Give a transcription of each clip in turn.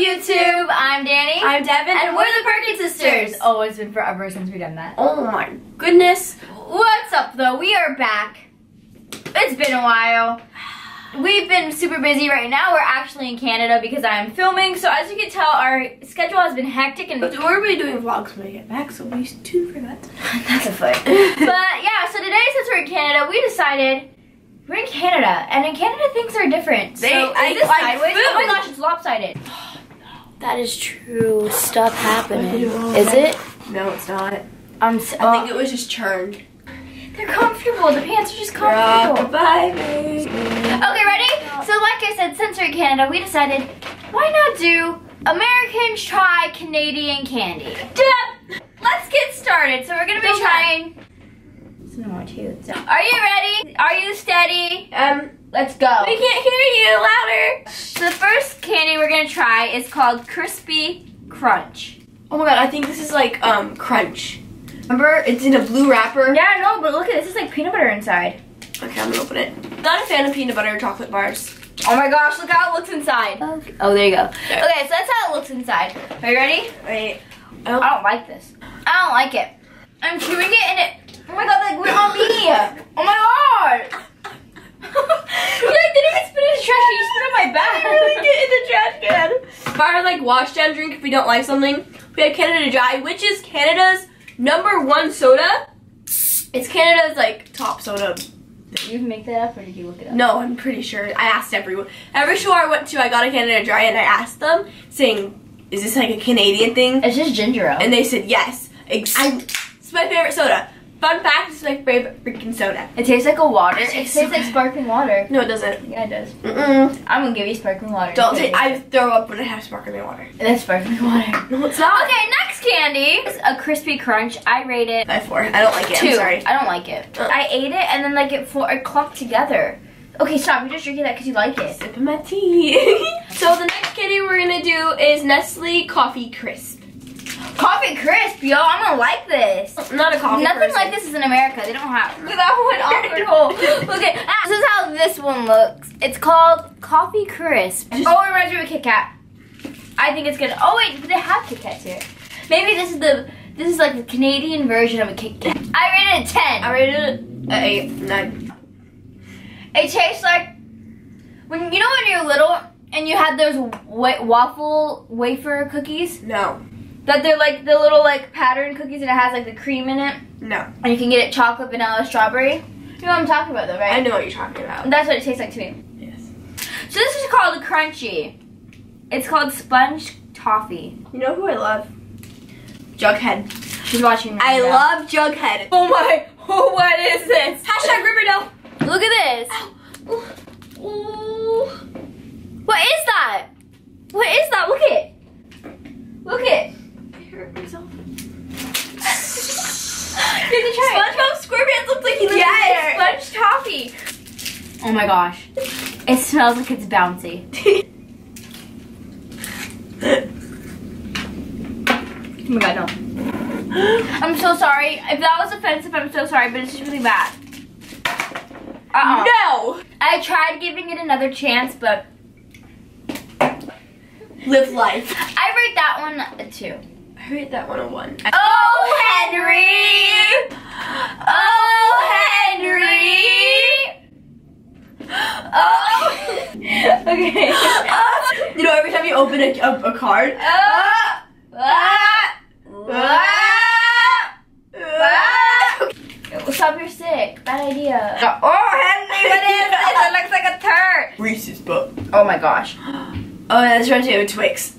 YouTube? I'm Dani. I'm Deven. and we're the Perkins Sisters. Oh, it's been forever since we've done that. Oh my goodness. What's up, though? We are back. It's been a while. We've been super busy right now. We're actually in Canada because I'm filming. So as you can tell, our schedule has been hectic and But we're be doing vlogs when I get back, so we for that. That's a foot. but yeah, so today since we're in Canada, we decided we're in Canada, and in Canada things are different. They- so, I is this like sideways? Oh my gosh, it's lopsided. That is true. Stuff happening. Is it? No, it's not. I'm. s- I think it was just churned. they're comfortable. The pants are just comfortable. Goodbye, babe. Okay, ready? So, like I said, since we're in Canada, we decided why not do Americans try Canadian candy. Deb, let's get started. So we're gonna be Okay. trying. Some more too. So, are you ready? Are you steady? Um, Let's go. we can't hear you louder. So the first candy we're gonna try is called Crispy Crunch. Oh my god, I think this is like um crunch. Remember, it's in a blue wrapper. Yeah, no, but look at this. It's like peanut butter inside. Okay, I'm gonna open it. Not a fan of peanut butter chocolate bars. Oh my gosh, look how it looks inside. Okay. Oh, there you go. Okay. Okay, so that's how it looks inside. Are you ready? Wait. I don't like this. I don't like it. I'm chewing it and it. Oh my god, like went on me. Oh my god. Like didn't even spit in the trash. can, You spit on my back. Get in the trash can. If I like wash down drink if we don't like something, we have Canada Dry, which is Canada's number one soda. It's Canada's like top soda. Did you make that up or did you look it up? No, I'm pretty sure. I asked everyone. Every store I went to, I got a Canada Dry, and I asked them, saying, "Is this like a Canadian thing?" It's just ginger ale. And they said yes. Ex- I, it's my favorite soda. Fun fact: It's my favorite freaking soda. it tastes like a water. It It tastes tastes like sparkling water. No, it doesn't. Yeah, it does. Mm-mm. I'm gonna give you sparkling water. Don't take. I throw up when I have sparkling water. That's sparkling water. No, it's not. Okay, next candy is a crispy crunch. I rate it By four. I don't like it. two. I'm sorry. I don't like it. Uh. I ate it and then like it, for, it clumped together. Okay, stop. You're just drinking that because you like it. Sipping my tea. so the next candy we're gonna do is Nestle Coffee Crisp. Coffee crisp, yo. I'm gonna like this. Not a coffee. Nothing person. like this is in America. They don't have. Look at that one awkward hole. Okay, ah, this is how this one looks. It's called Coffee Crisp. Oh, it reminds me of a Kit Kat. I think it's good. Oh wait, they have Kit Kats here. Maybe this is the this is like the Canadian version of a Kit Kat. I rated it ten. I rated it at eight, nine. It tastes like when you know when you're little and you had those wa- waffle wafer cookies No, that they're like the little like pattern cookies and it has like the cream in it no. and you can get it chocolate, vanilla, strawberry. You know what I'm talking about though, right? I know what you're talking about. That's what it tastes like to me. Yes. So this is called crunchy. It's called sponge toffee. You know who I love? Jughead. She's watching. right I now. love Jughead. Oh my! Oh, what is this? Hashtag Riverdale. Look at this. Ooh. What is that? What is that? Look it. Look it. Hurt myself. You have to try. SpongeBob SquarePants looks like he lives Yes, sponge toffee. Oh my gosh. It smells like it's bouncy. Oh my god, no. I'm so sorry. If that was offensive, I'm so sorry, but it's just really bad. Uh-uh. no. I tried giving it another chance, but Live life. I rate that one a two. I rate that one a one. Oh, Henry! Oh, Henry! Oh! okay. you know, every time you open a, a, a card. Ah! Ah! Stop, you're sick. Bad idea. Oh, Henry, what is this? It looks like a turd. Reese's book. Oh my gosh. Oh, that's reminds me of a Twix.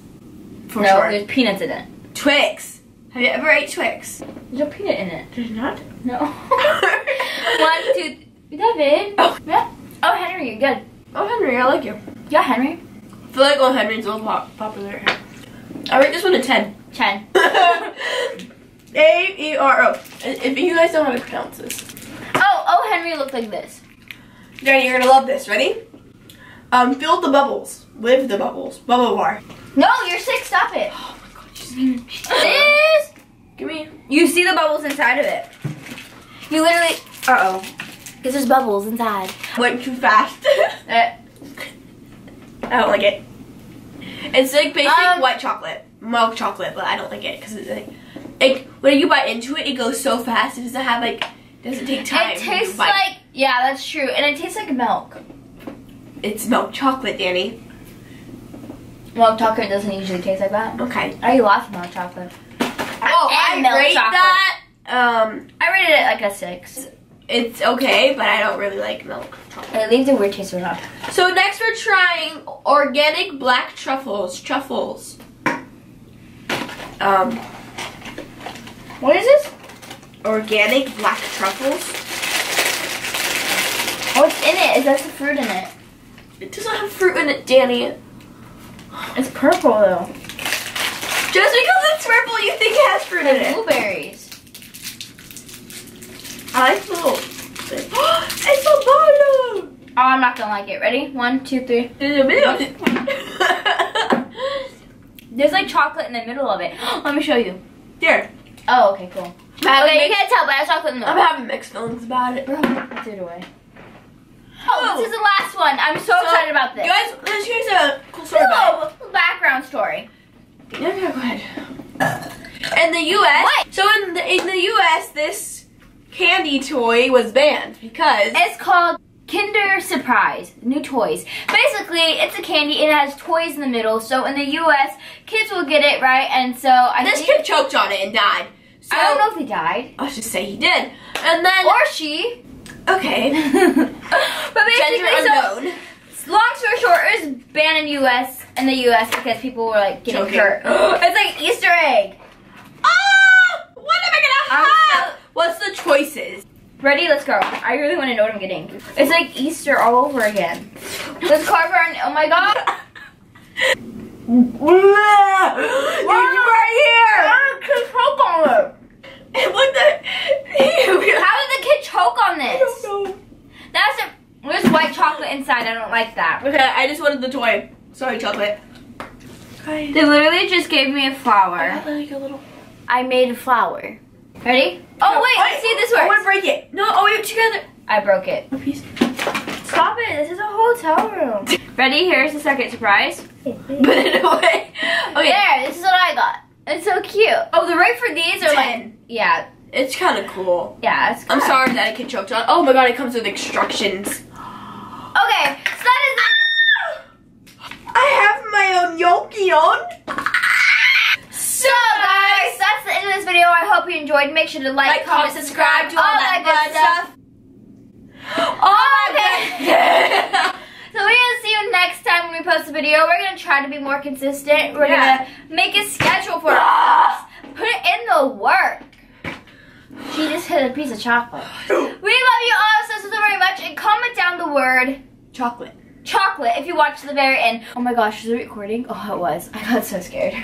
For no, sure. there's peanuts in it. Twix. Have you ever ate Twix? There's no peanut in it. There's not. No. One, two, David. Oh. Yeah. Oh, Henry, you're good. Oh, Henry, I like you. Yeah, Henry. I feel like oh, Henry's a little pop- popular. I rate this one a 10. Ten. A E R O. If you guys don't know how to pronounce this, Oh, oh, Henry looked like this. Dani, you're gonna love this. Ready? Um, fill the bubbles with the bubbles. Bubble bar. No, you're sick. Stop it. My god, you This. Give me. You see the bubbles inside of it. You literally. Uh oh. Because there's bubbles inside. Went too fast. I don't like it. It's like basic Um, white chocolate, milk chocolate, but I don't like it because it's like, like when you bite into it, it goes so fast. It doesn't have like, doesn't take time. It tastes like yeah, that's true, and it tastes like milk. it's milk chocolate, Dani. Milk chocolate doesn't usually taste like that. Okay. I of milk chocolate. Oh, I milk rate chocolate. that. Um, I rated it like a six. it's okay, but I don't really like milk chocolate. It leaves a weird taste in my mouth. So next we're trying organic black truffles. Truffles. Um, What is this? organic black truffles. What's in it? Is that the fruit in it? It doesn't have fruit in it, Dani. It's purple though. Just because it's purple, you think it has fruit in it. Blueberries. I like little. it's a bottle. Oh, I'm not gonna like it. Ready? One, two, three. There's like chocolate in the middle of it. Let me show you. Here, Oh, okay, cool. I'm Okay, you having, can't tell, but I have chocolate in the middle. I'm having mixed feelings about it. Bro, let's do it away. Oh, this is the last one. I'm so, excited about this. You guys, let's here's a cool story about Little background story. it. Yeah, go ahead. In the U.S., What? so in the in the U.S., this candy toy was banned because It's called Kinder Surprise, new toys. Basically, it's a candy. It has toys in the middle. So in the U.S., kids will get it right, and so I this kid choked on it and died. So I don't know if he died I'll just say he did. And then or she. okay, but basically, gender so long story short, it was banned in U.S. in the U.S. because people were like getting Choking. hurt. it's like Easter egg. Ah, what am I gonna have? so- What's the choices? Ready? Let's go. I really want to know what I'm getting. It's like Easter all over again. Let's carve our. Oh my god. It's right Kid choke on it. here. What the? How did the kid choke on I this? don't know. That's a. There's white chocolate inside. I don't like that. Okay, I just wanted the toy. Sorry, chocolate. Guys, They literally just gave me a flower. got like a little. I made a flower. Ready? Oh wait, let's see this this I want to break it. No, oh wait, together. I broke it. One piece. Stop it. This is a hotel room. Ready? Here's the second surprise. Put it away. Okay. There. This is what I got. It's so cute. Oh, the rate for these are like. Ten. Yeah. It's kind of cool. Yeah. It's I'm sorry that a kid choked on. Oh my god, it comes with instructions. Okay. Have my own yoki on. So guys, that's the end of this video. I hope you enjoyed. Make sure to like, Like, comment, subscribe, do all that good stuff. Oh, okay. So we're gonna see you next time when we post a video. We're gonna try to be more consistent. We're Yeah. gonna make a schedule for us. Put it in the work. She just hit a piece of chocolate. We love you all so, so very much. And comment down the word Chocolate. Chocolate if you watch to the very end. Oh my gosh, is it recording? Oh, it was. I got so scared.